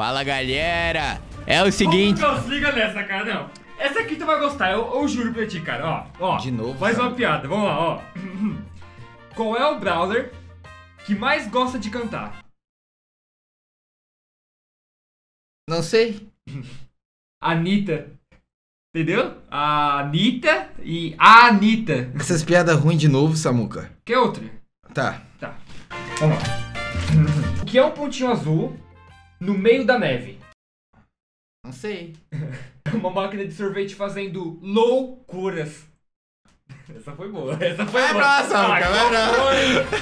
Fala, galera. É o seguinte... Se liga nessa, cara, não. Essa aqui tu vai gostar, eu, eu juro pra ti, cara, ó. ó De novo, Mais cara. uma piada, vamos lá, ó. Qual é o Brawler que mais gosta de cantar? Não sei. Anitta. Entendeu? A Anitta e a Anitta. Essas piadas ruins de novo, Samuca. Que outra? Tá. Tá. Vamos lá. O que é um pontinho azul no meio da neve? Não sei. Uma máquina de sorvete fazendo loucuras. Essa foi boa. Essa foi Vai boa. Ah, vai foi?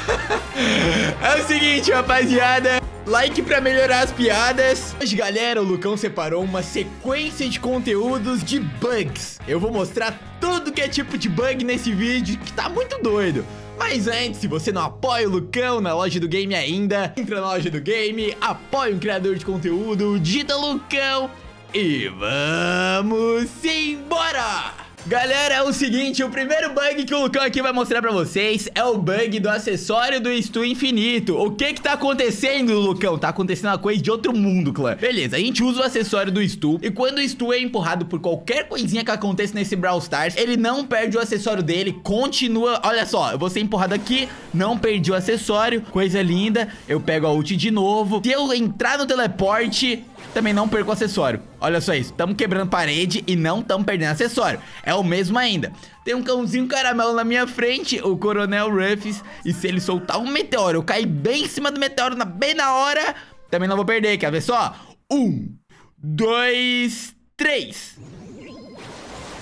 É o seguinte, rapaziada. Like pra melhorar as piadas. Hoje, galera, o Lucão separou uma sequência de conteúdos de bugs. Eu vou mostrar tudo que é tipo de bug nesse vídeo, que tá muito doido. Mas antes, se você não apoia o Lucão na loja do game ainda, entra na loja do game, apoia um criador de conteúdo, digita Lucão e vamos embora! Galera, é o seguinte, o primeiro bug que o Lucão aqui vai mostrar pra vocês é o bug do acessório do Stu Infinito. O que que tá acontecendo, Lucão? Tá acontecendo uma coisa de outro mundo, clã. Beleza, a gente usa o acessório do Stu e quando o Stu é empurrado por qualquer coisinha que aconteça nesse Brawl Stars, ele não perde o acessório dele, continua... Olha só, eu vou ser empurrado aqui, não perdi o acessório, coisa linda. Eu pego a ult de novo. Se eu entrar no teleporte, também não perco acessório. Olha só isso, estamos quebrando parede e não estamos perdendo acessório. É o mesmo ainda. Tem um cãozinho caramelo na minha frente, o Coronel Ruffs. E se ele soltar um meteoro, eu cair bem em cima do meteoro, na- bem na hora, também não vou perder. Quer ver só? Um, dois, três.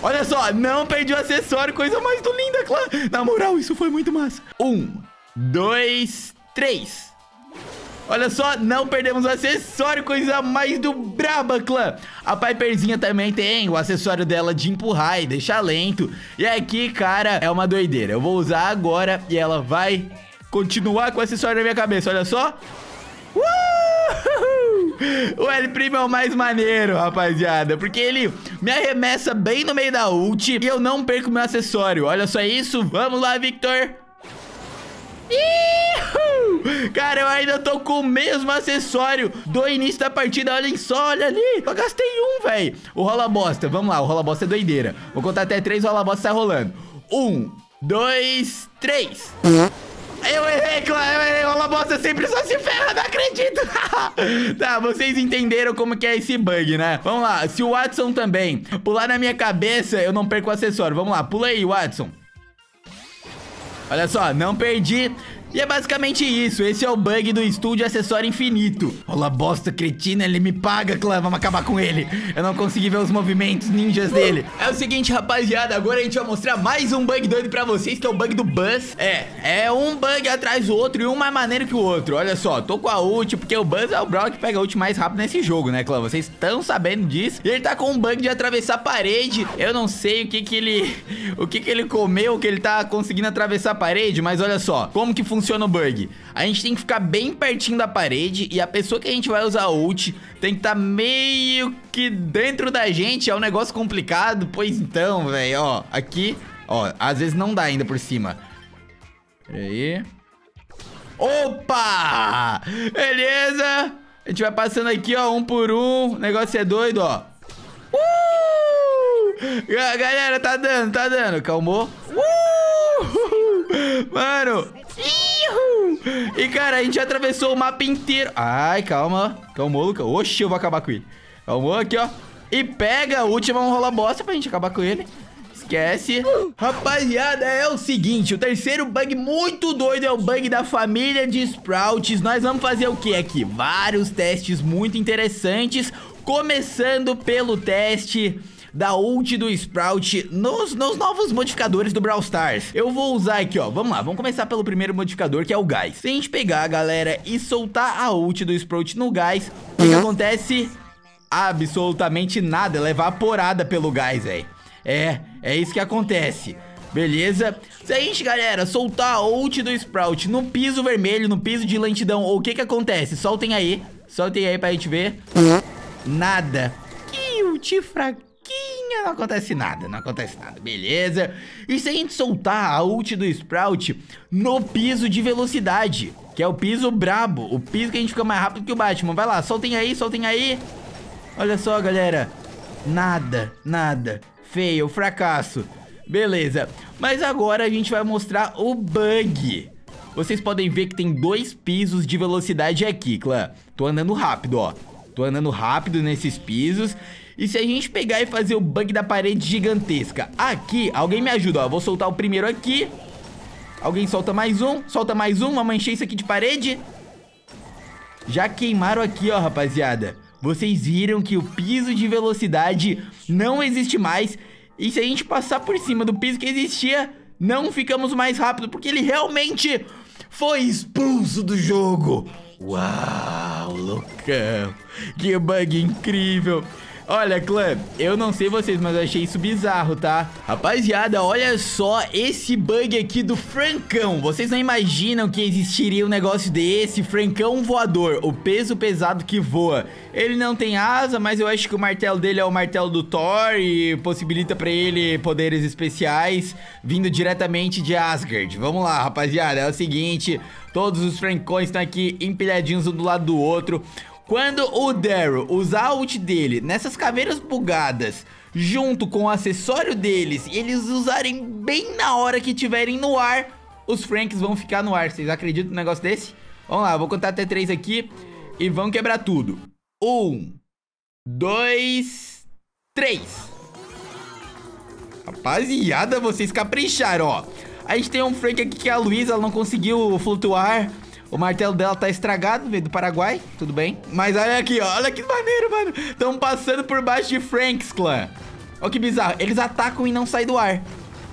Olha só, não perdi o acessório, coisa mais linda, clã. Na moral, isso foi muito massa. Um, dois, três. Olha só, não perdemos o acessório, coisa mais do braba, clã. A Piperzinha também tem o acessório dela de empurrar e deixar lento. E aqui, cara, é uma doideira. Eu vou usar agora e ela vai continuar com o acessório na minha cabeça, olha só. Uhul! O L é o mais maneiro, rapaziada, porque ele me arremessa bem no meio da ult e eu não perco meu acessório. Olha só isso, vamos lá, Victor. Ihu! Cara, eu ainda tô com o mesmo acessório do início da partida. Olhem só, olha ali. Eu gastei um, velho. O rola bosta. Vamos lá, o rola bosta é doideira. Vou contar até três, o rola bosta sai rolando. Um, dois, três. Eu errei, claro. Eu errei. Rola bosta sempre só se ferra, não acredito. tá, vocês entenderam como que é esse bug, né? Vamos lá. Se o Watson também pular na minha cabeça, eu não perco o acessório. Vamos lá, pula aí, Watson. Olha só, não perdi. E é basicamente isso, esse é o bug do estúdio acessório infinito. Olha bosta cretina, ele me paga, clã, vamos acabar com ele. Eu não consegui ver os movimentos ninjas dele. É o seguinte, rapaziada, agora a gente vai mostrar mais um bug doido pra vocês, que é o bug do Buzz. É, é um bug atrás do outro e um mais maneiro que o outro. Olha só, tô com a ult, porque o Buzz é o Brawl que pega a ult mais rápido nesse jogo, né, clã? Vocês estão sabendo disso. E ele tá com um bug de atravessar a parede. Eu não sei o que que ele... O que que ele comeu, que ele tá conseguindo atravessar a parede, mas olha só, como que funciona o bug? A gente tem que ficar bem pertinho da parede e a pessoa que a gente vai usar ult tem que estar tá meio que dentro da gente. É um negócio complicado, pois então, velho, ó, aqui, ó, às vezes não dá ainda por cima. Pera aí. Opa! Beleza! A gente vai passando aqui, ó, um por um. O negócio é doido, ó. Uh! Ga- Galera, tá dando, tá dando. Calmou. Uh! Mano. E, cara, a gente atravessou o mapa inteiro. Ai, calma. Calmou, Luca. Oxi, eu vou acabar com ele. Calmou aqui, ó. E pega a última um rola bosta pra gente acabar com ele. Esquece. Rapaziada, é o seguinte, o terceiro bug muito doido é o bug da família de Sprouts. Nós vamos fazer o que aqui? Vários testes muito interessantes, começando pelo teste da ult do Sprout nos, nos novos modificadores do Brawl Stars. Eu vou usar aqui, ó, vamos lá, vamos começar pelo primeiro modificador, que é o gás. Se a gente pegar, galera, e soltar a ult do Sprout no gás, o que, que acontece? Absolutamente nada, ela é evaporada pelo gás, velho. É, é isso que acontece. Beleza? Se a gente, galera, soltar a ult do Sprout no piso vermelho, no piso de lentidão, o que que acontece? Soltem aí. Soltem aí pra gente ver. Nada. Que ult Não acontece nada, não acontece nada. Beleza? E se a gente soltar a ult do Sprout no piso de velocidade? Que é o piso brabo. O piso que a gente fica mais rápido que o Batman. Vai lá, soltem aí, soltem aí. Olha só, galera. Nada, nada. Feio, fracasso. Beleza. Mas agora a gente vai mostrar o bug. Vocês podem ver que tem dois pisos de velocidade aqui, clã. Tô andando rápido, ó. Tô andando rápido nesses pisos. E se a gente pegar e fazer o bug da parede gigantesca aqui, alguém me ajuda, ó. Vou soltar o primeiro aqui. Alguém solta mais um, solta mais um, vamos encher isso aqui de parede. Já queimaram aqui, ó, rapaziada. Vocês viram que o piso de velocidade não existe mais. E se a gente passar por cima do piso que existia, não ficamos mais rápido, porque ele realmente foi expulso do jogo. Uau, loucão. Que bug incrível. Olha, clã, eu não sei vocês, mas eu achei isso bizarro, tá? Rapaziada, olha só esse bug aqui do Francão. Vocês não imaginam que existiria um negócio desse? Francão voador, o peso pesado que voa. Ele não tem asa, mas eu acho que o martelo dele é o martelo do Thor e possibilita pra ele poderes especiais vindo diretamente de Asgard. Vamos lá, rapaziada, é o seguinte... Todos os Francões estão aqui empilhadinhos um do lado do outro. Quando o Daryl usar a ult dele nessas caveiras bugadas, junto com o acessório deles, e eles usarem bem na hora que estiverem no ar, os Franks vão ficar no ar. Vocês acreditam no negócio desse? Vamos lá, vou contar até três aqui e vão quebrar tudo. Um, dois, três. Rapaziada, vocês capricharam, ó. A gente tem um Frank aqui que é a Luísa, não conseguiu flutuar. O martelo dela tá estragado, veio do Paraguai, tudo bem. Mas olha aqui, ó, olha que maneiro, mano. Estão passando por baixo de Franks, clã. Olha que bizarro, eles atacam e não saem do ar.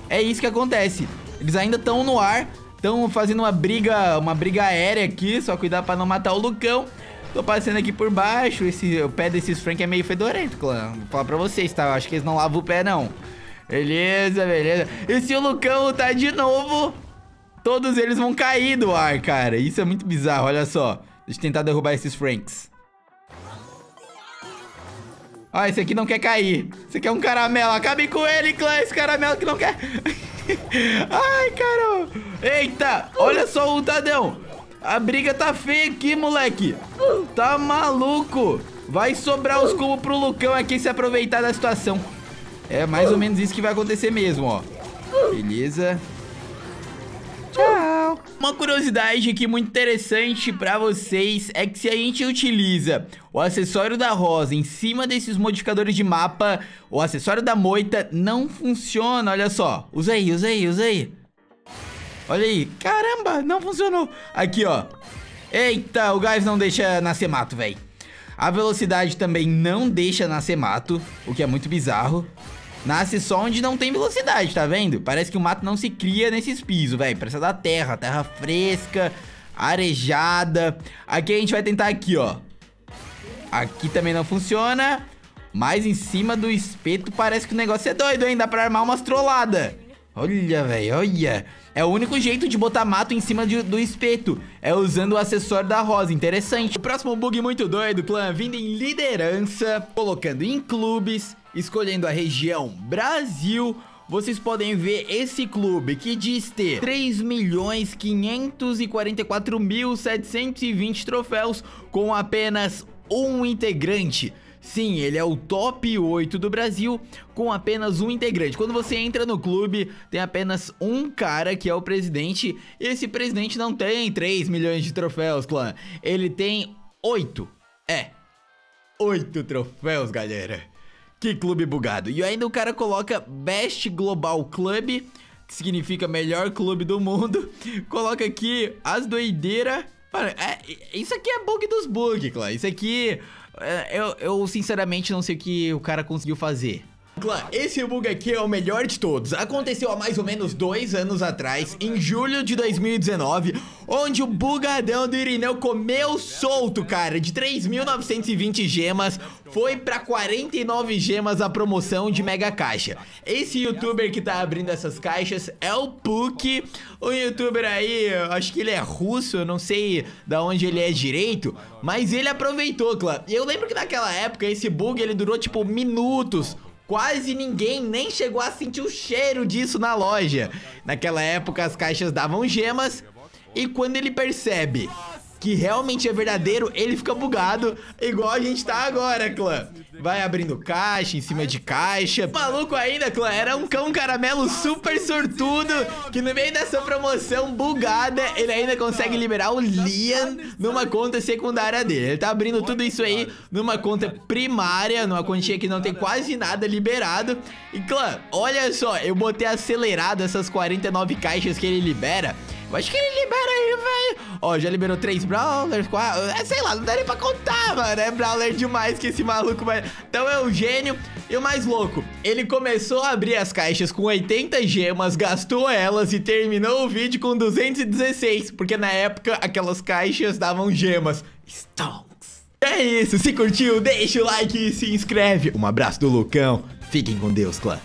É isso que acontece. Eles ainda estão no ar, estão fazendo uma briga, uma briga aérea aqui, só cuidar pra não matar o Lucão. Tô passando aqui por baixo, esse, o pé desses Frank é meio fedorento, clã. Vou falar pra vocês, tá? Eu acho que eles não lavam o pé, não. Beleza, beleza. E se o Lucão tá de novo Todos eles vão cair do ar, cara. Isso é muito bizarro, olha só. Deixa eu tentar derrubar esses Franks. Ah, esse aqui não quer cair. Esse aqui é um caramelo. Acabe com ele, clã. Esse caramelo que não quer... Ai, caramba. Eita, olha só o Tadão. A briga tá feia aqui, moleque. Tá maluco. Vai sobrar os cubos pro Lucão aqui se aproveitar da situação. É mais ou menos isso que vai acontecer mesmo, ó. Beleza. Uma curiosidade aqui muito interessante pra vocês é que se a gente utiliza o acessório da rosa em cima desses modificadores de mapa, o acessório da moita não funciona, olha só. Usa aí, usa aí, usa aí. Olha aí. Caramba, não funcionou. Aqui, ó. Eita, o gás não deixa nascer mato, velho. A velocidade também não deixa nascer mato, o que é muito bizarro. Nasce só onde não tem velocidade, tá vendo? Parece que o mato não se cria nesses pisos, velho. Precisa da terra, terra fresca, arejada. Aqui a gente vai tentar aqui, ó. Aqui também não funciona. Mas em cima do espeto parece que o negócio é doido, hein? Dá pra armar umas trolladas. Olha, velho, olha. É o único jeito de botar mato em cima de, do espeto. É usando o acessório da rosa. Interessante. O próximo bug muito doido, clã, vindo em liderança, colocando em clubes escolhendo a região Brasil, vocês podem ver esse clube que diz ter 3.544.720 troféus com apenas um integrante. Sim, ele é o top 8 do Brasil com apenas um integrante. Quando você entra no clube, tem apenas um cara que é o presidente. E esse presidente não tem 3 milhões de troféus, clã. Ele tem 8. É, 8 troféus, galera. Que clube bugado. E ainda o cara coloca Best Global Club, que significa melhor clube do mundo. Coloca aqui as doideiras. Mano, é, isso aqui é bug dos bugs, claro. Isso aqui, é, eu, eu sinceramente não sei o que o cara conseguiu fazer. Esse bug aqui é o melhor de todos. Aconteceu há mais ou menos dois anos atrás, em julho de 2019, onde o bugadão do Irineu comeu solto, cara, de 3.920 gemas, foi pra 49 gemas a promoção de mega caixa. Esse youtuber que tá abrindo essas caixas é o Puck, um youtuber aí, acho que ele é russo, eu não sei da onde ele é direito, mas ele aproveitou, claro. E eu lembro que naquela época esse bug ele durou tipo minutos, Quase ninguém nem chegou a sentir o cheiro disso na loja. Naquela época as caixas davam gemas E quando ele percebe que realmente é verdadeiro, ele fica bugado, igual a gente tá agora, clã. Vai abrindo caixa em cima de caixa. Maluco ainda, clã, era um cão caramelo super sortudo, que no meio dessa promoção bugada, ele ainda consegue liberar o Liam numa conta secundária dele. Ele tá abrindo tudo isso aí numa conta primária, numa continha que não tem quase nada liberado. E, clã, olha só, eu botei acelerado essas 49 caixas que ele libera. Acho que ele libera aí, velho. Ó, já liberou três Brawlers, quatro. É, sei lá, não dá nem pra contar, mano. É Brawler demais que esse maluco vai. Então é o gênio. E o mais louco, ele começou a abrir as caixas com 80 gemas, gastou elas e terminou o vídeo com 216. Porque na época aquelas caixas davam gemas. Stonks. É isso, se curtiu, deixa o like e se inscreve. Um abraço do Lucão. Fiquem com Deus, clã.